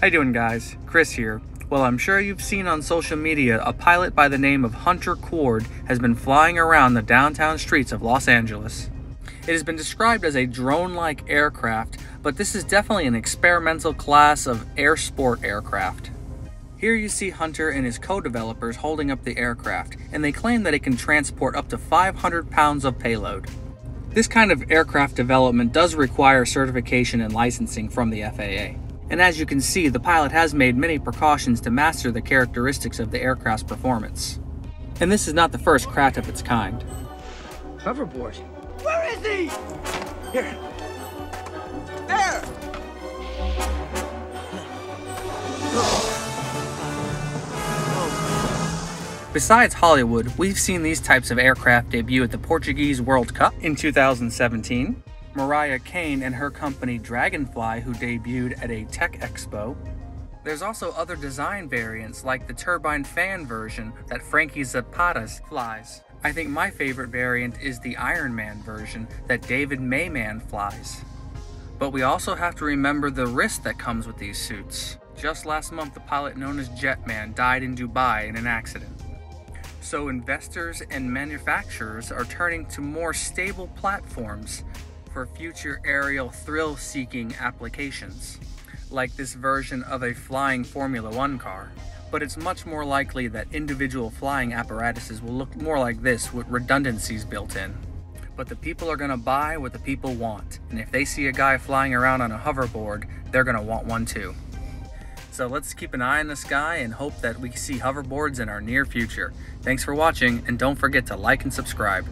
How you doing guys? Chris here. Well, I'm sure you've seen on social media a pilot by the name of Hunter Kowald has been flying around the downtown streets of Los Angeles. It has been described as a drone-like aircraft, but this is definitely an experimental class of air sport aircraft. Here you see Hunter and his co-developers holding up the aircraft, and they claim that it can transport up to 500 pounds of payload. This kind of aircraft development does require certification and licensing from the FAA. And as you can see, the pilot has made many precautions to master the characteristics of the aircraft's performance. And this is not the first craft of its kind. Hoverboard. Where is he? Here. There! Besides Hollywood, we've seen these types of aircraft debut at the Portuguese World Cup in 2017, Mariah Cain and her company Dragonfly, who debuted at a tech expo. There's also other design variants like the turbine fan version that Franky Zapata flies. I think my favorite variant is the Iron Man version that David Mayman flies. But we also have to remember the risk that comes with these suits. Just last month, the pilot known as Jetman died in Dubai in an accident. So investors and manufacturers are turning to more stable platforms for future aerial thrill-seeking applications, like this version of a flying Formula One car. But it's much more likely that individual flying apparatuses will look more like this with redundancies built in. But the people are gonna buy what the people want, and if they see a guy flying around on a hoverboard, they're gonna want one too. So let's keep an eye in the sky and hope that we see hoverboards in our near future. Thanks for watching, and don't forget to like and subscribe.